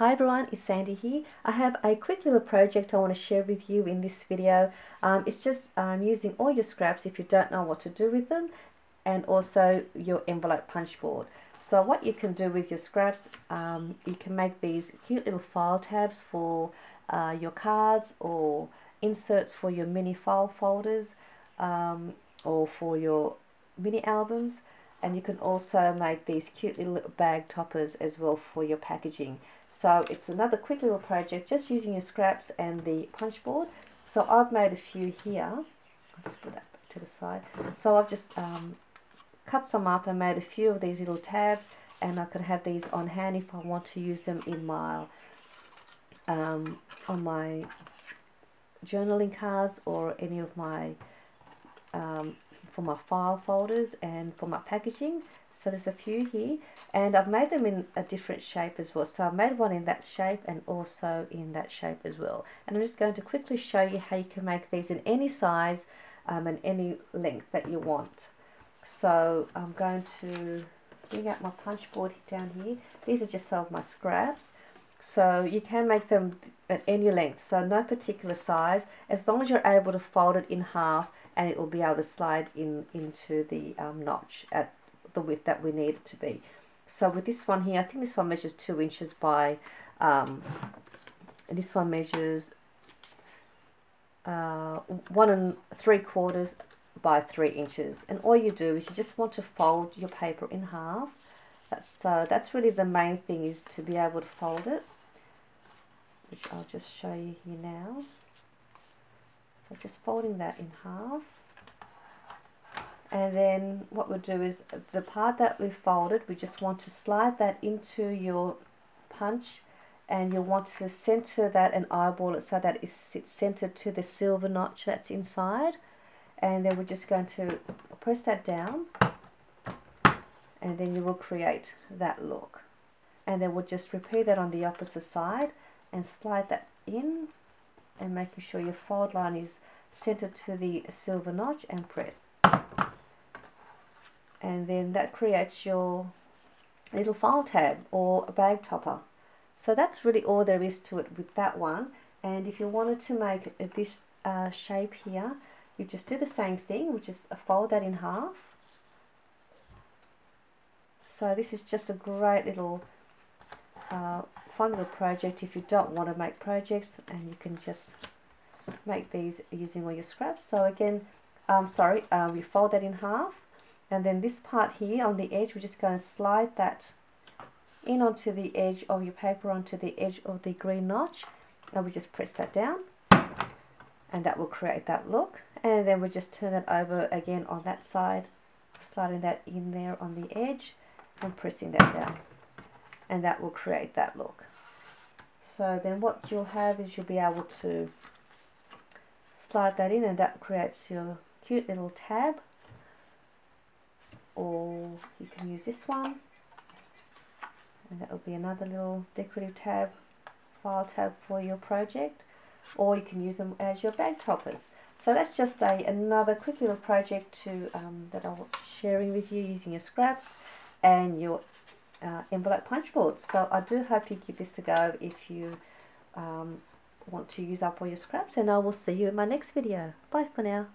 Hi everyone, it's Sandy here. I have a quick little project I want to share with you in this video. Um, it's just um, using all your scraps if you don't know what to do with them and also your envelope punch board. So what you can do with your scraps, um, you can make these cute little file tabs for uh, your cards or inserts for your mini file folders um, or for your mini albums and you can also make these cute little bag toppers as well for your packaging. So it's another quick little project just using your scraps and the punch board. So I've made a few here. I'll just put that to the side. So I've just um, cut some up and made a few of these little tabs and I can have these on hand if I want to use them in my um, on my journaling cards or any of my um, for my file folders and for my packaging. So there's a few here. And I've made them in a different shape as well. So I've made one in that shape and also in that shape as well. And I'm just going to quickly show you how you can make these in any size um, and any length that you want. So I'm going to bring out my punch board down here. These are just some of my scraps so you can make them at any length so no particular size as long as you're able to fold it in half and it will be able to slide in into the um, notch at the width that we need it to be. So with this one here, I think this one measures two inches by, um, this one measures uh, one and three quarters by three inches. And all you do is you just want to fold your paper in half. That's, uh, that's really the main thing is to be able to fold it, which I'll just show you here now. So just folding that in half. And then what we'll do is the part that we've folded we just want to slide that into your punch and you'll want to center that and eyeball it so that it's centered to the silver notch that's inside. And then we're just going to press that down and then you will create that look. And then we'll just repeat that on the opposite side and slide that in and making sure your fold line is centered to the silver notch and press. And then that creates your little file tab or a bag topper. So that's really all there is to it with that one. And if you wanted to make this uh, shape here you just do the same thing which is fold that in half so this is just a great little uh, fun little project. If you don't want to make projects and you can just make these using all your scraps. So again um, sorry uh, we fold that in half. And then this part here on the edge we're just going to slide that in onto the edge of your paper onto the edge of the green notch. And we just press that down. And that will create that look. And then we just turn it over again on that side sliding that in there on the edge and pressing that down. And that will create that look. So then what you'll have is you'll be able to slide that in and that creates your cute little tab. Or you can use this one. And that will be another little decorative tab file tab for your project. Or you can use them as your bag toppers. So that's just a another quick little project to um, that I'm sharing with you using your scraps and your uh, envelope punch board. So I do hope you give this a go if you um, want to use up all your scraps and I will see you in my next video. Bye for now